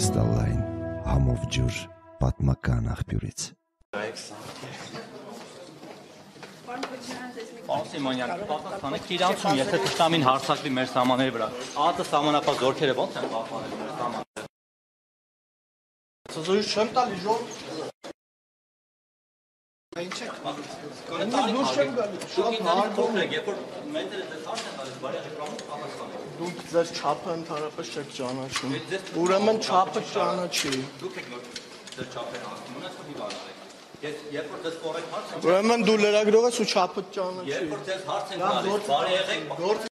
կրիստալային համով ջուր պատմական աղբյուրից։ Պարոն Սիմոնյան, պատասխանեք իրանցում, եթե թշնամին հարցակվի մեր սահմանների վրա։ ԱՏ սահմանապահ զորքերը ո՞նց են պահպանել մեր սահմանները։ Զորի չեմ տալի ժողով։ Ինչ եք։ Դուրս չեմ գալի։ Շատ հարկով եք, երբ որ մետրը դες հարց են տալիս, բարի եկրամուտ պատասխանեք։ դուք ձեր չափը ընդհանրապես չեք ճանաչում։ Ուրեմն չափը ճանաչի։ Դուք եք որ ձեր չափերը հասնում ունես ու արեք։ Ես երբ որ դες կորեք հարց եմ, Ուրեմն դու լրագրող ես ու չափը ճանաչի։ երբ որ ձեզ հարց են տալիս, բարի եղեք,